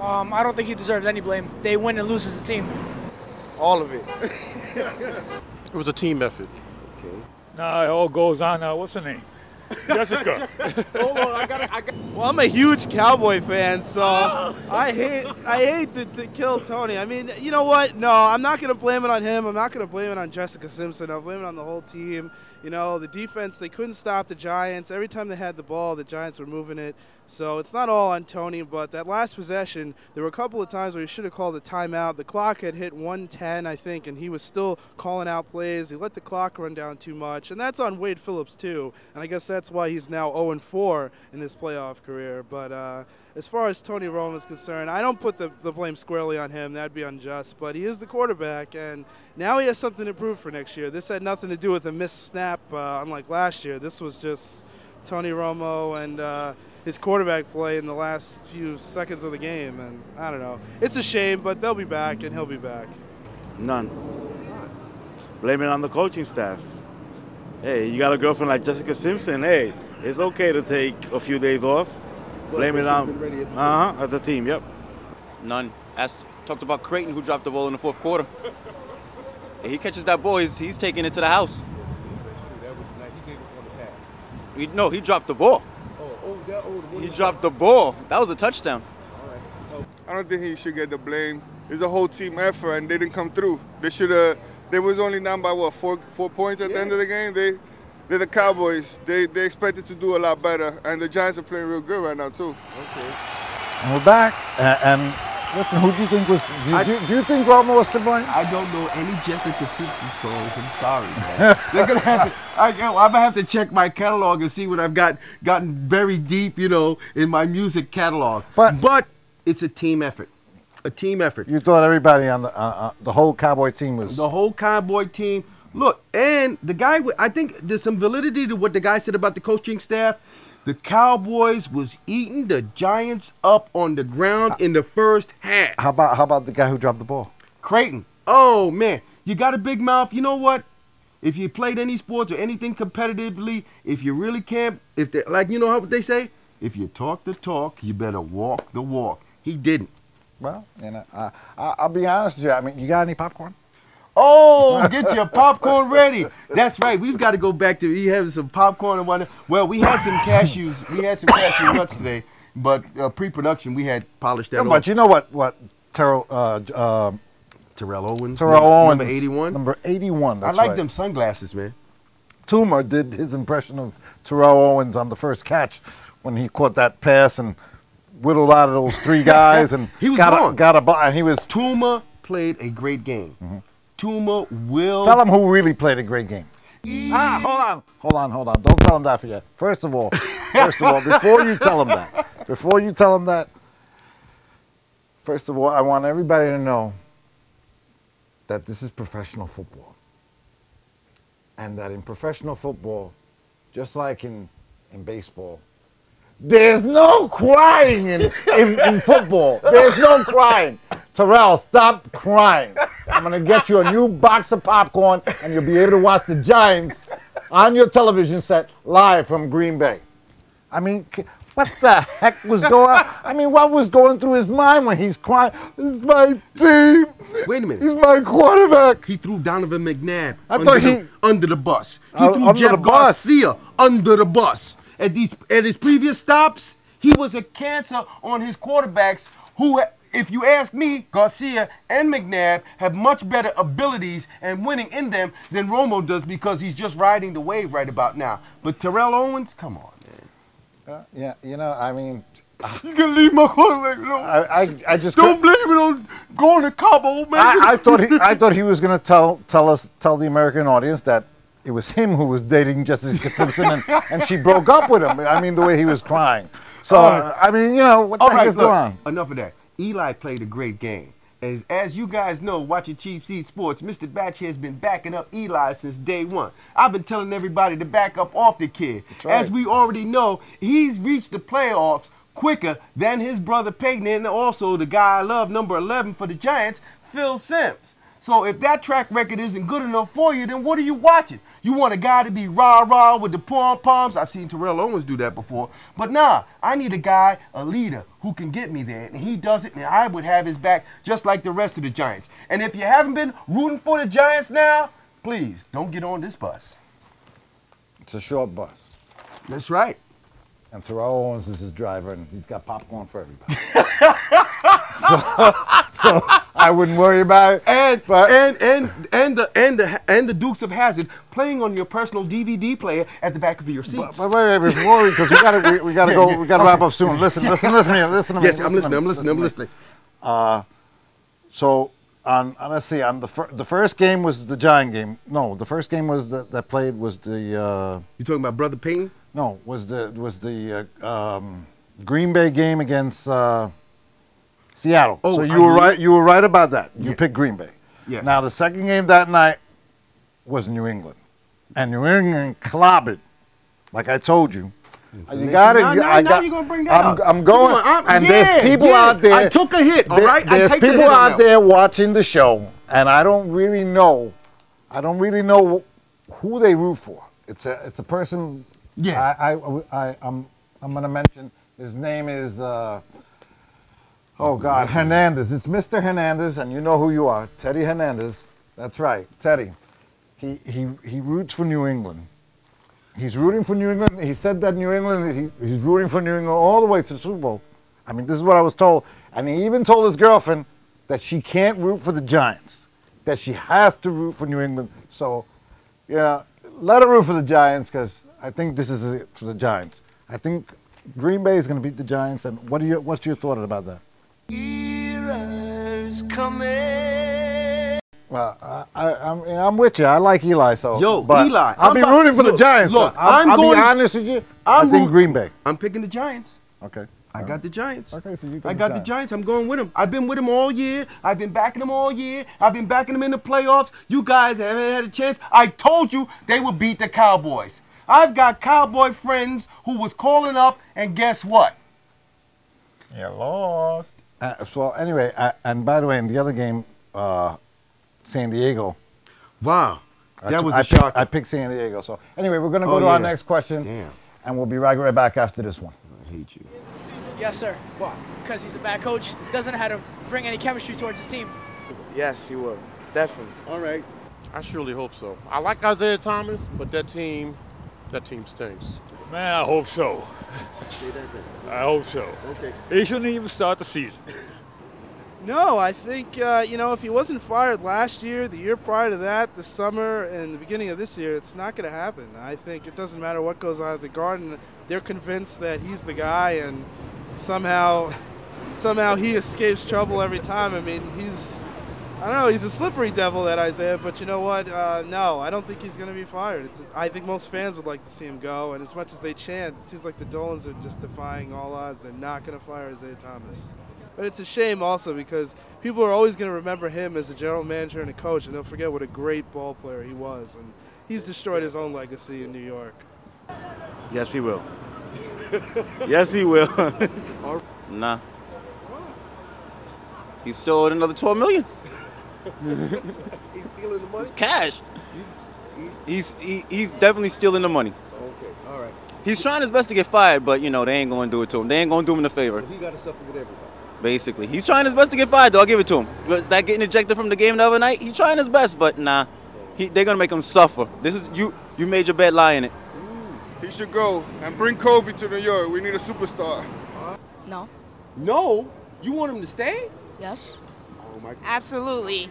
Um, I don't think he deserves any blame. They win and lose as a team. All of it. It was a team effort. Okay. Nah, it all goes on. Uh, what's her name? Jessica. Hold on, I gotta, I got Well, I'm a huge Cowboy fan, so oh! I hate, I hate to, to kill Tony. I mean, you know what? No, I'm not gonna blame it on him. I'm not gonna blame it on Jessica Simpson. I'll blame it on the whole team. You know, the defense, they couldn't stop the Giants. Every time they had the ball, the Giants were moving it. So it's not all on Tony, but that last possession, there were a couple of times where he should have called a timeout. The clock had hit 110, I think, and he was still calling out plays. He let the clock run down too much, and that's on Wade Phillips too. And I guess that's why he's now 0-4 in his playoff career. But uh, as far as Tony Romo is concerned, I don't put the, the blame squarely on him. That'd be unjust. But he is the quarterback, and now he has something to prove for next year. This had nothing to do with a missed snap, uh, unlike last year. This was just Tony Romo and uh, his quarterback play in the last few seconds of the game. And I don't know. It's a shame, but they'll be back, and he'll be back. None. Blame it on the coaching staff. Hey, you got a girlfriend like Jessica Simpson. Hey, it's okay to take a few days off. Blame it on. Uh huh. As a team. Yep. None. As talked about Crayton, who dropped the ball in the fourth quarter. If he catches that ball, he's, he's taking it to the house. He, no, he dropped the ball. He dropped the ball. That was a touchdown. I don't think he should get the blame. It's a whole team effort, and they didn't come through. They should have. They was only down by what four four points at the end of the game. They they're the Cowboys. They they expected to do a lot better, and the Giants are playing real good right now too. Okay. And we're back. Uh, and listen, who do you think was? Do you, I- do, you- do you think Romo was to blame? I don't know any Jessica Simpson songs. I'm sorry, man. They're gonna have to. I, I'm gonna have to check my catalog and see what I've got gotten very deep, you know, in my music catalog. But- but it's a team effort. A team effort. You thought everybody on the uh, uh, the whole Cowboy team was. The whole Cowboy team. Look, and the guy. I think there's some validity to what the guy said about the coaching staff. The Cowboys was eating the Giants up on the ground in the first half. How about how about the guy who dropped the ball? Crayton. Oh man, you got a big mouth. You know what? If you played any sports or anything competitively, if you really can't, if they, like you know how they say, if you talk the talk, you better walk the walk. He didn't. Well, know, uh, I, I'll be honest with you. I mean, you got any popcorn? Oh, get your popcorn ready. That's right. We've got to go back to he having some popcorn and whatnot. Well, we had some cashews. We had some cashew nuts today, but uh, pre-production we had polished that. Yeah, but you know what? What Terrell uh, uh, Terrell Owens. Terrell number, Owens, Number 81. Number eighty-one. I like right. them sunglasses, man. Toomer did his impression of Terrell Owens on the first catch when he caught that pass and whittled out of those three guys and He was got gone. a, got a and he was. Toomer played a great game. Toomer will. Tell him who really played a great game. Ah, hold on, hold on, hold on. Don't tell him that for yet. First of all, first of all, before you tell him that, before you tell him that, first of all, I want everybody to know that this is professional football, and that in professional football, just like in in baseball, there's no crying in, in, in football. There's no crying. Terrell, stop crying. I'm going to get you a new box of popcorn and you'll be able to watch the Giants on your television set live from Green Bay. I mean, what the heck was going on? I mean, what was going through his mind when he's crying? This is my team. Wait a minute. He's my quarterback. He threw Donovan McNabb I under, thought the, he- under the bus. He Uh, threw Jeff the bus. Garcia under the bus. At these at his previous stops, he was a cancer on his quarterbacks who if you ask me, Garcia and McNabb have much better abilities and winning in them than Romo does because he's just riding the wave right about now. But Terrell Owens, come on, man. Uh, yeah, you know, I mean, You can leave my quarterback alone. I, I, I just Don't blame it on going to Cabo, man. I, I thought he, I thought he was going to tell tell us tell the American audience that it was him who was dating Jessica Simpson and, and she broke up with him. I mean, the way he was crying. So right. I mean, you know, what the heck right, is look, going on? enough of that. Eli played a great game. As, as you guys know, watching Cheepseetzz Sports, Mr. Batch has been backing up Eli since day one. I've been telling everybody to back up off the kid. right. As we already know, he's reached the playoffs quicker than his brother Peyton and also the guy I love, number 11 for the Giants, Phil Simms. So if that track record isn't good enough for you, then what are you watching? You want a guy to be rah-rah with the pom-poms? I've seen Terrell Owens do that before. But nah, I need a guy, a leader, who who can get me there. And he does it, and I would have his back just like the rest of the Giants. And if you haven't been rooting for the Giants now, please don't get on this bus. It's a short bus. That's right. And Terrell Owens is his driver, and he's got popcorn for everybody. so, so I wouldn't worry about it. And But- and and and the and the and the Dukes of Hazzard playing on your personal DVD player at the back of your But, seats. but wait, wait, before we, because we gotta, we, we gotta Yeah, go, yeah. we gotta wrap up soon. Listen, listen, listen to me, listen to me. yes, I'm listen listening. me, I'm listening. I'm listening. Uh, so on, on let's see, on the fir- the first game was the Giant game. No, the first game was that that played was the uh, You talking about Brother Peyton? no was the was the uh, um, Green Bay game against uh, Seattle. Oh, so I you were right. You were right about that. You Yeah. picked Green Bay. Yes. Now the second game that night was New England, and New England clobbered, like I told you. You got it. Now, now, I got, you're gonna bring that I'm, up. I'm going, I'm- and yeah, there's people yeah. out there. I took a hit, all right? I There's people out there watching the show, and I don't really know. I don't really know who they root for. It's a it's a person. Yeah. I I, I I'm I'm gonna mention his name is. Uh, oh God, Hernandez. It's Mr. Hernandez, and you know who you are, Teddy Hernandez. That's right, Teddy. He he he roots for New England. He's rooting for New England. He said that New England, he, he's rooting for New England all the way to the Super Bowl. I mean, this is what I was told. And he even told his girlfriend that she can't root for the Giants, that she has to root for New England. So, you know, let her root for the Giants because I think this is it for the Giants. I think Green Bay is going to beat the Giants. And what are your, what's your thought about that? Well, I, I, I'm, and I'm with you. I like Eli, so. Yo, but Eli, I'll I'm be about- rooting for the Giants. look, but I'll, I'm I'll going- be honest with you. i I'm think root- Green Bay. I'm picking the Giants. Okay. I got the Giants. Okay, so you I got the Giants. I'm going with them. I've been with them all year. I've been backing them all year. I've been backing them in the playoffs. You guys haven't had a chance. I told you they would beat the Cowboys. I've got Cowboy friends who was calling up, and guess what? You lost. Uh, so anyway, uh, and by the way, in the other game, uh, San Diego. Wow, that took- was I a picked, shocker. I picked San Diego. So anyway, we're gonna go Oh, to our next question, Damn, and we'll be right, right back after this one. I hate you. Yes, sir. Why? Because he's a bad coach. Doesn't know how to bring any chemistry towards his team. Yes, he will. Definitely. All right. I surely hope so. I like Isiah Thomas, but that team, that team stinks. Man, I hope so. I hope so. Okay. He shouldn't even start the season. No, I think uh, you know if he wasn't fired last year, the year prior to that, the summer and the beginning of this year, it's not going to happen. I think it doesn't matter what goes on at the Garden. They're convinced that he's the guy, and somehow, somehow he escapes trouble every time. I mean, he's I don't know, he's a slippery devil, that Isiah. But you know what? Uh, no, I don't think he's going to be fired. It's, I think most fans would like to see him go, and as much as they chant, it seems like the Dolans are just defying all odds. They're not going to fire Isiah Thomas. But it's a shame also because people are always going to remember him as a general manager and a coach, and they'll forget what a great ball player he was. And he's destroyed his own legacy in New York. Yes, he will. yes, he will. Nah. He's still owed another 12 million. He's stealing the money. It's cash. He's he, he's definitely stealing the money. Okay. All right. He's trying his best to get fired, but you know they ain't gonna do it to him. They ain't gonna do him a favor. He got to suffer with everybody. Basically, he's trying his best to get fired. Though I'll give it to him. But that getting ejected from the game the other night, he's trying his best, but nah, he, they're gonna make him suffer. This is you. You made your bed, lie in it. He should go and bring Kobe to New York. We need a superstar. No. No, you want him to stay? Yes. Oh my. Absolutely.